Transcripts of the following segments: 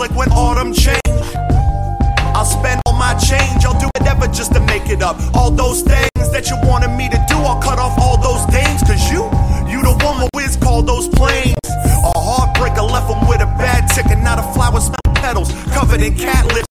like when autumn change. I'll spend all my change, I'll do whatever just to make it up. All those things that you wanted me to do, I'll cut off all those dames. Cause you, you the one who is called those planes. A heartbreaker left them with a bad tick and not a flower smell petals covered in cat lips.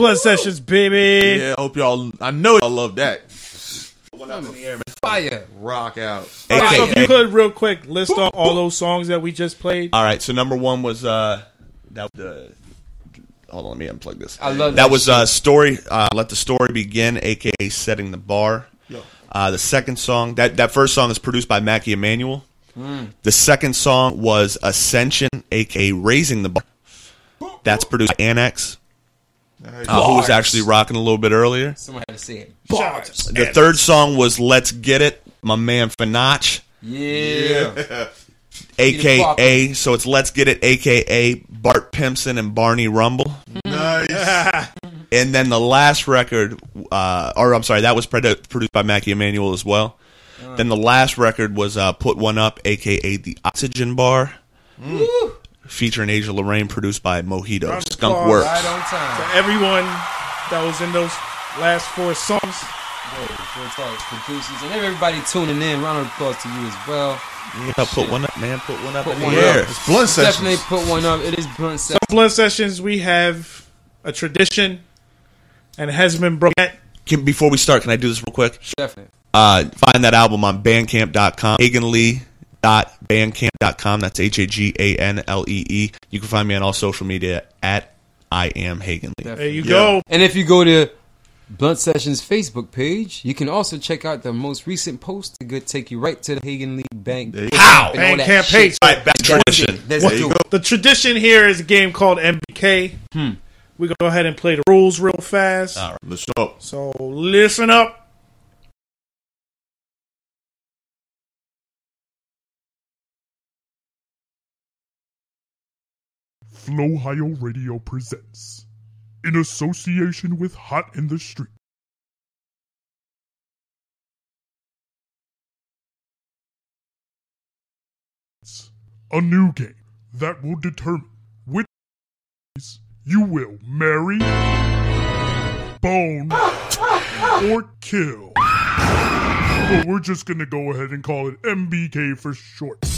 Blunt Sessions, baby. Yeah, hope y'all. I know y'all love that. One up in the air, man. Fire. Rock out. All right, so if you could real quick list off all those songs that we just played. All right, so number one was uh that the. Hold on, let me unplug this. I love that that was shit. uh story. Uh, Let the story begin, aka setting the bar. Uh, the second song that that first song is produced by Mackie Emanuel. Hmm. The second song was Ascension, aka Raising the Bar. That's produced by Annex, uh, who was actually rocking a little bit earlier. Someone had to say it. Bars. The third song was Let's Get It, my man Finach. Yeah. AKA, so it's Let's Get It, AKA Bart Pimpson and Barney Rumble. Nice. And then the last record, uh, or I'm sorry, that was produ- produced by Mackie Emanuel as well. Then the last record was uh, Put One Up, AKA The Oxygen Bar, featuring Asia Lorraine, produced by Mojito Round of Skunk applause. Works. Right on time. Everyone that was in those last four songs. Real talk, producers and everybody tuning in. Round of applause to you as well. Yeah, put one up, man. Put one up Put in one the up. air. It's blunt sessions. Definitely put one up. It is blunt So set. Blunt Sessions, we have a tradition, and it has been broken. Can, before we start, can I do this real quick? Definitely. Uh, find that album on bandcamp.com. HaganLee.bandcamp.com. That's H A G A N L E E. You can find me on all social media at I am Hagan Lee. There you Yeah. go. And if you go to Blunt Sessions Facebook page, you can also check out the most recent post to good take you right to the Hagan Lee Bank. How? and all that Bandcamp page. All right, back to tradition. Let's There you do go. it. The tradition here is a game called MBK. Hmm. We go ahead and play the rules real fast. All right. Let's go. So listen up. Flohio Radio presents, in association with Hot in the Street. A new game that will determine which you will marry, bone, or kill. But we're just gonna go ahead and call it MBK for short.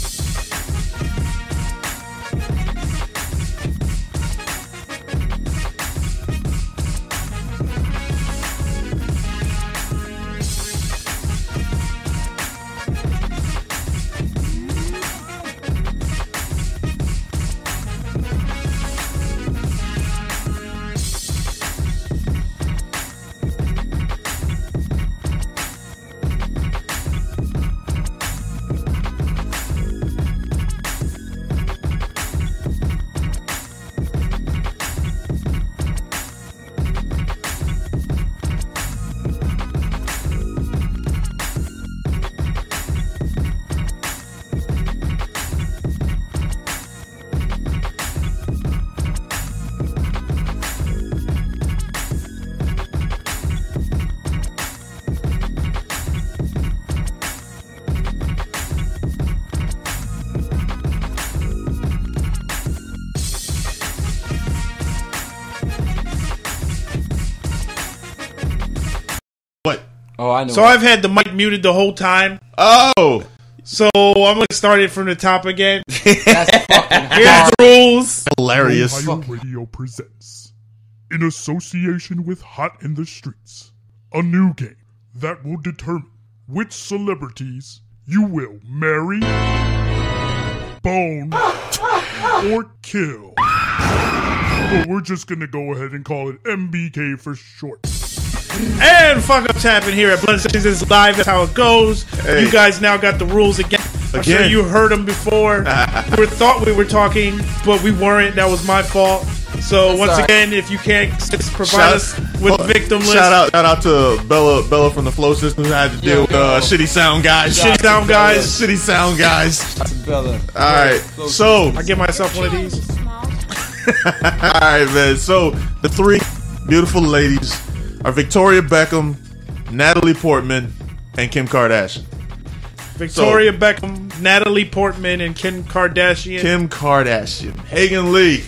I know. So I've had the mic muted the whole time. Oh, So I'm gonna start it from the top again. That's fucking Here's the rules. hilarious. Ohio Radio presents, in association with Hot in the Streets, a new game that will determine which celebrities you will marry, bone, or kill. But we're just gonna go ahead and call it MBK for short. And fuck ups happen here at Blunt Sessions. It's live. That's how it goes. Hey. You guys now got the rules again. I'm sure Again. you heard them before. we thought we were talking, but we weren't. That was my fault. So That's once all right. again, if you can't provide Shout- us with oh, victim list, Shout out, shout out to Bella, Bella from the Flow System who had to deal Yo, with yo. uh, shitty sound guys. shitty sound guys. shitty sound guys. Bella. All right, so I give myself one of these. all right, man. So the three beautiful ladies are Victoria Beckham, Natalie Portman, and Kim Kardashian. Victoria Beckham, Natalie Portman, and Kim Kardashian. Kim Kardashian, Hagan Lee.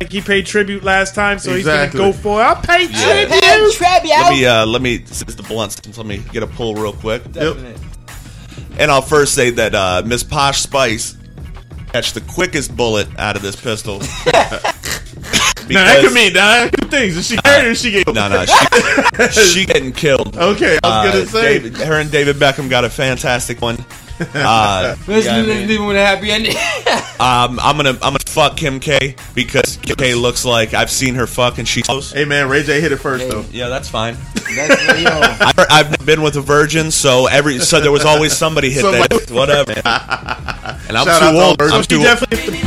Like he paid tribute last time, so Exactly. he's gonna go for. I'll pay Yeah. tribute. Let me uh, let me since the blunt sessions, let me get a pull real quick. Definite. And I'll first say that uh, Miss Posh Spice catch the quickest bullet out of this pistol. Now that could mean that two things. Is she married or is she get no, no, she, she getting killed. Okay, I was gonna Uh, say. David, her and David Beckham got a fantastic one. Uh, Let's yeah, I let's mean, leave him with a happy ending. um, I'm gonna I'm gonna fuck Kim K because Kim K looks like I've seen her fuck and she's close. Hey man, Ray J hit it first Hey. though. Yeah, that's fine. That's, yo, I, I've been with a virgin, so every so there was always somebody hit Somebody- that. Whatever. And I'm Shout too old. virgins. I'm She too definitely.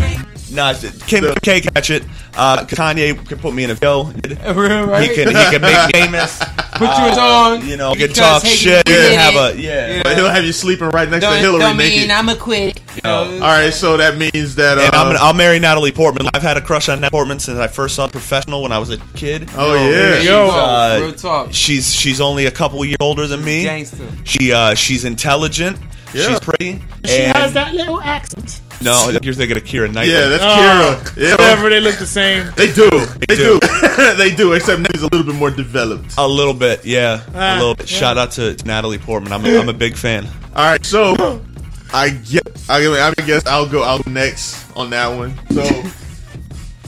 Nah, Kim K catch it. Uh, Kanye can put me in a video. He can he can make me famous. Put you in song. You know, he can talk shit. He did have a yeah. But he'll have you sleeping right next to Don't, Hillary don't naked. mean I'm a quit. You know, All right, so that means that. Uh, And I'm gonna, I'll marry Natalie Portman. I've had a crush on Natalie Portman since I first saw Professional when I was a kid. oh Yo, yeah, Yo. Uh, real talk. She's she's only a couple years older than me. Gangster. She uh she's intelligent. Yeah. She's pretty. She and- has that little accent. No, you're thinking of Keira Knightley. yeah, that's Oh, Kira. Yeah, Whatever, they look the same. they do, they do. do, they do. Except Nelly's a little bit more developed. a little bit. Yeah, Ah, a little bit. yeah. Shout out to Natalie Portman. I'm a, I'm a big fan. All right, so I get. I, I guess I'll go out next on that one. So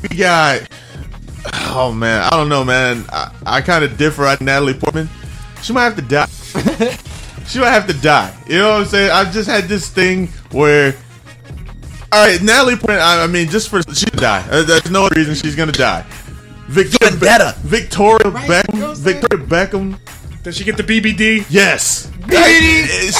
we got. Oh man, I don't know, man. I, I kind of differ on Natalie Portman. She might have to die. she might have to die. You know what I'm saying? I've just had this thing where. All right, Natalie Portman. I, I mean, just for she die. Uh, there's no reason she's gonna die. Victoria, Vendetta. Victoria Right, Beckham. girls, Victoria Beckham. Does she get the BBD? Yes,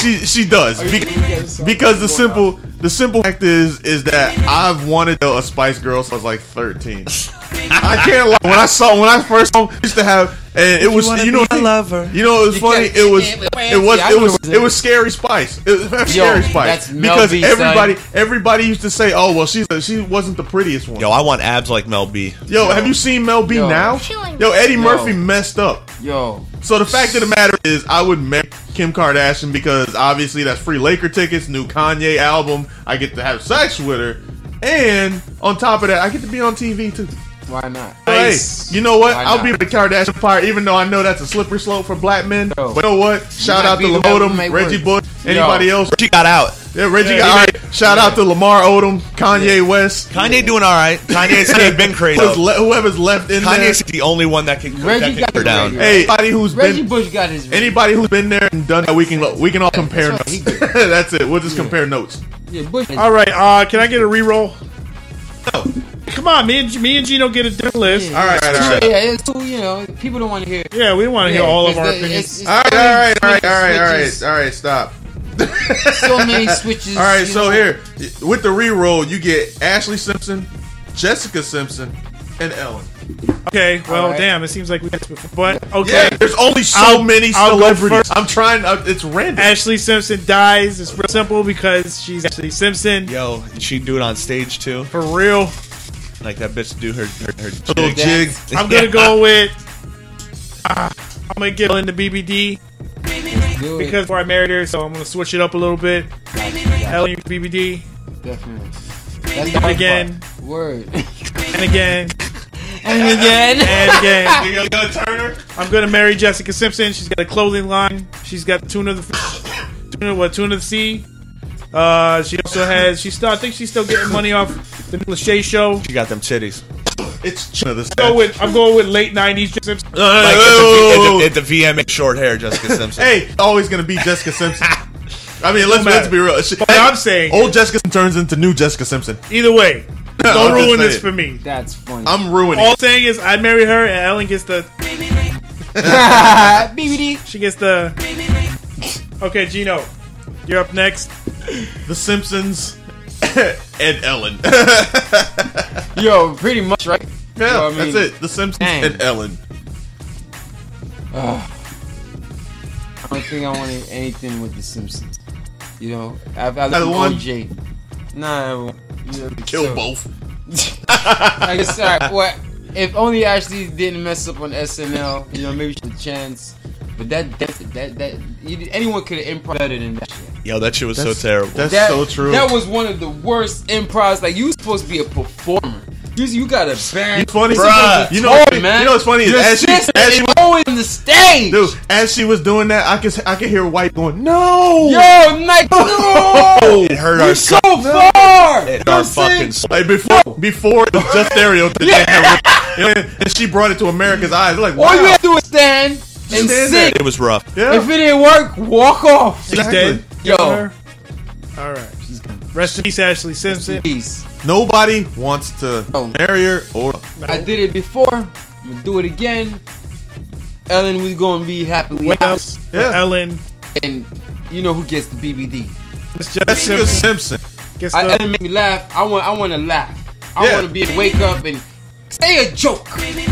she she does Be- because the simple the simple fact is is that I've wanted a Spice Girl since I was like thirteen. I can't lie. When I saw when I first saw, I used to have and it was wanna you know be a lover. you know it was You funny. can't- It was it was it was it was scary Spice. It was scary Spice that's Mel because B, everybody son. everybody used to say, oh well, she's she wasn't the prettiest one. Yo, I want abs like Mel B. Yo, have you seen Mel B Yo. now? Yo, Eddie Murphy Yo. messed up. Yo, So the fact of the matter is, I would make Kim Kardashian because obviously that's free Laker tickets, new Kanye album. I get to have sex with her, and on top of that, I get to be on TV too. Why not? Hey, you know what? Why I'll not? be the Kardashian part, even though I know that's a slippery slope for black men. Yo. But you know what? Shout out to be the Lamar devil Odom, may Reggie. Bush, anybody Yo. else. She got out. Yeah, Reggie Yeah, got he all right. Shout out to Lamar Odom, Kanye West, Kanye doing all right. Kanye's been crazy. whoever's, le- whoever's left in Kanye's there. the only one that can, Reggie that can got her down. radio. Hey, anybody who's Reggie been Bush got his. Anybody who's been there and done that, we can we can all compare That's notes. right, he good. That's it. We'll just compare notes. Yeah, Bush. All right, uh, can I get a reroll? Come on, me and me and Gino get a different list. Yeah. All right, all right, all right. Yeah, it's too. You know, people don't want to hear. Yeah, we want to hear Yeah, all of our the- opinions. it's- it's All right, all right, all right, switches, all right, all right, switches, all right. Stop. So many switches. All right, so know. here with the re-roll, you get Ashlee Simpson, Jessica Simpson, and Ellen. Okay, well, All right. damn, it seems like we had this before. But okay, Yeah, there's only so I'll- many I'll go celebrities. first. I'm trying. Uh, it's random. Ashlee Simpson dies. It's real simple because she's Ashlee Simpson. Yo, she do it on stage too. For real. Like that bitch do her her, her little jig. jig. I'm gonna go with. Uh, I'm gonna get Ellen the BBD Do it. because before I married her, so I'm gonna switch it up a little bit. Ellen BBD, Definitely. That's the and again, part. Word. and again, And again. And again, You gonna go Turner? I'm gonna marry Jessica Simpson. She's got a clothing line. She's got tuna of the tuna what tuna of the sea. Uh, she also has. She's still. I think she's still getting money off the Lachey show. She got them titties. It's China this Go with. I'm going with late '90s Jessica Simpson. Hey, Like at the, whoa, at the, at the VMA short hair, Jessica Simpson. Hey, always gonna be Jessica Simpson. I mean, let's let's be real. She- But I'm saying- old Jessica turns into new Jessica Simpson. Either way, don't just ruin this for me. That's funny. I'm ruining. All I'm it. saying is, I marry her, and Ellen gets the. BBD. She gets the. Okay, Gino, you're up next. The Simpsons and Ellen. Yo, pretty much, right? Yeah, Yo, I mean, that's it. The Simpsons dang. and Ellen. I don't think I wanted anything with The Simpsons. You know, I've, I've Either one? OJ. Nah, you know, Kill so- both. I guess, alright, what? If only Ashlee didn't mess up on SNL, you know, maybe she had a chance. But that, that, that, that, anyone could have improv better than that shit. Yo, that shit was That's- so terrible. That's That, so true. That was one of the worst improvs. Like, you were supposed to be a performer. You, you got a band. You funny, You're supposed to You know, talk, you man. know what's funny is Your as she, sister as is she, always on the stage. dude, as she was doing that, I could I could hear White going, "No, Yo, Nike, no! it hurt You're our so so far! it hurt our fucking soul. Like before, before it was just stereo. and she brought it to America's eyes. Like, wow. All you have to do is stand and Stand sing. It was rough. yeah. If it didn't work, walk off. She's Exactly. dead. Yo. Her? All right. Rest in peace, Ashlee Simpson. Peace. Nobody wants to Oh. marry her or I did it before. I'm gonna do it again. Ellen was gonna be happily What out, else? Yeah. Ellen. and you know who gets the BBD. Miss Jessica Jessica Simpson Simpson. gets I, the. Ellen make me laugh. I want. I want to laugh. I Yeah. want to be wake up and say a joke.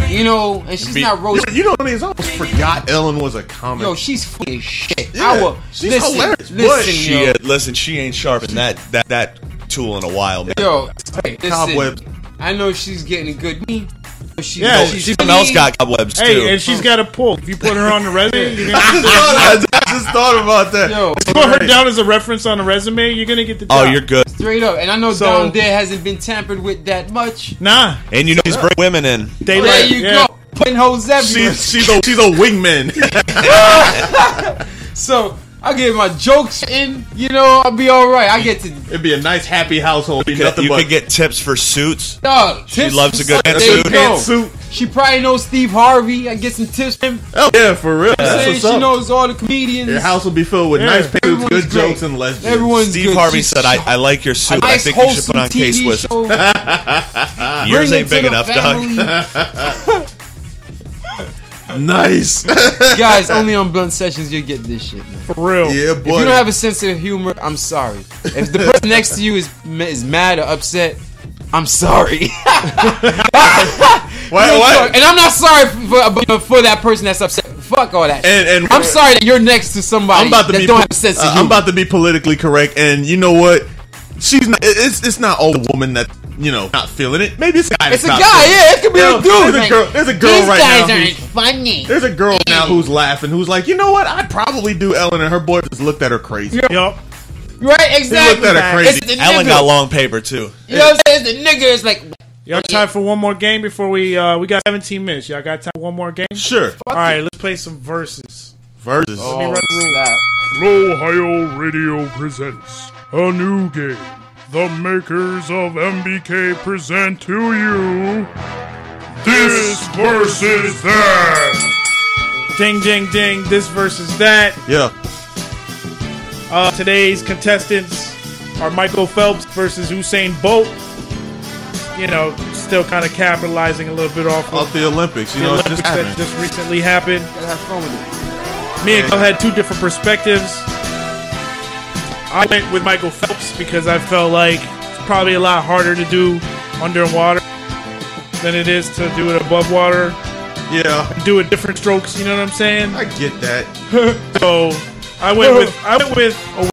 You know, and she's Be- not roasting. You know what I mean? I almost forgot Ellen was a comic. Yo, she's as shit. Yeah, I will, she's listen, hilarious, but Listen, She, yo, uh, listen, she ain't sharpened that that that tool in a while, man. yo, hey, listen, Cobwebs. I know she's getting a good knee. But She's, Yeah, she's she's- Someone else got cobwebs too. Hey, and she's got a pull. If you put her on the resume, you're gonna I just thought about that. Yo, put her down as a reference on the resume. You're gonna get the oh, you're good. straight up, and I know So- down there hasn't been tampered with that much. Nah, And you know he's bringing women in. they There like you yeah. go, putting hoes everywhere. She's she's a she's a wingman. So I get my jokes in, you know, I'll be all right. I get to It'd be a nice happy household. You, could, you but could get tips for suits. dog. She tips loves a good for- pantsuit. There you go. Pantsuit. She probably knows Steve Harvey. I get some tips from him. Oh yeah, for real. That's what's she up. knows all the comedians. Your house will be filled with Yeah. nice pants, good great. jokes, and lesbians. Everyone's Steve good. Harvey She's said, I, "I like your a suit. I think you should put on Case TV Whistle. show. Yours ain't big to the enough, dog." family. nice. Guys, only on Blunt Sessions you get this shit, man. for real. yeah, boy. If you don't have a sense of humor, I'm sorry. If the person next to you is is mad or upset, I'm sorry. why, Real why? talk. And I'm not sorry for, for, for that person that's upset. Fuck all that. And- and- I'm sorry that you're next to somebody I'm about to that be. don't po- have a sense of uh, humor. I'm about to be politically correct, and you know what? She's not. It's it's not all the woman that you know not feeling it. Maybe it's a guy. it's a guy, feeling yeah. It could be You know, a dude. There's a girl. There's a girl These right guys now. aren't funny. There's a girl now who's laughing, who's like, you know what? I'd probably do Ellen, and her boy just looked at her crazy. Yep. Right, exactly. Looked at her crazy. It's the Ellen got long paper too. You know what I'm saying? The nigga is like, Y'all time for one more game before we uh we got 17 minutes. Y'all got time for one more game? Sure. All right, let's play some verses. Versus. oh, run the rule. snap. Ohio Radio presents a new game. The makers of MBK present to you This versus That. Ding, ding, ding. This versus that. Yeah. Uh, today's contestants are Michael Phelps versus Usain Bolt. You know, still kind of capitalizing a little bit off of Off the Olympics, you the know, it Olympics just that happened. just recently happened. Gotta have fun with it. Me and Gil had two different perspectives. I went with Michael Phelps because I felt like it's probably a lot harder to do underwater than it is to do it above water. Yeah, Do it different strokes, you know what I'm saying? I get that. So I went with I went with a